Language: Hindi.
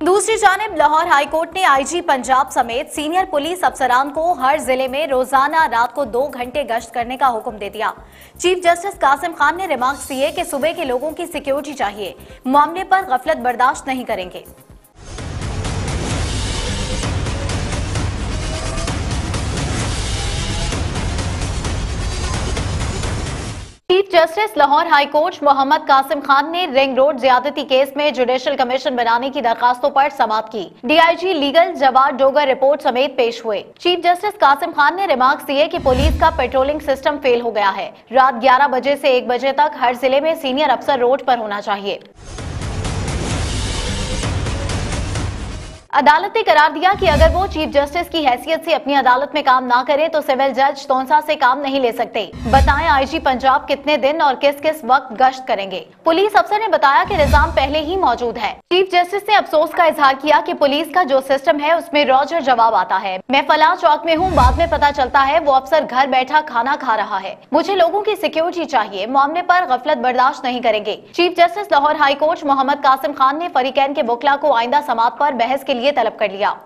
दूसरी जानब, लाहौर हाईकोर्ट ने आईजी पंजाब समेत सीनियर पुलिस अफसरान को हर ज़िले में रोज़ाना रात को दो घंटे गश्त करने का हुक्म दे दिया। चीफ जस्टिस कासिम खान ने रिमार्क दिए कि सुबह के लोगों की सिक्योरिटी चाहिए। मामले पर गफलत बर्दाश्त नहीं करेंगे। Chief justice Lahore high court Mohammad Qasim Khan ने रिंग रोड ज्यादती केस में जुडिशियल कमीशन बनाने की दरखास्तों पर समाप्त की। डीआईजी लीगल जवाब डोगर रिपोर्ट समेत पेश हुए। चीफ जस्टिस कासिम खान ने रिमार्क दिए कि पुलिस का पेट्रोलिंग सिस्टम फेल हो गया है। रात 11 बजे से 1 बजे तक हर ज़िले में सीनियर अफसर रोड आरोप होना चाहिए। अदालत ने करार दिया कि अगर वो चीफ जस्टिस की हैसियत से अपनी अदालत में काम ना करे तो सिविल जज तोनसा से काम नहीं ले सकते। बताएँ आईजी पंजाब कितने दिन और किस किस वक्त गश्त करेंगे। पुलिस अफसर ने बताया कि निज़ाम पहले ही मौजूद है। चीफ जस्टिस ने अफसोस का इजहार किया कि पुलिस का जो सिस्टम है, उसमें रोजर जवाब आता है। मैं फला चौक में हूँ, बाद में पता चलता है वो अफसर घर बैठा खाना खा रहा है। मुझे लोगों की सिक्योरिटी चाहिए, मामले पर गफलत बर्दाश्त नहीं करेंगे। Chief justice Lahore high court Mohammad Qasim Khan ने फरीकैन के बुकला को आइंदा समात पर बहस के लिए तलब कर लिया।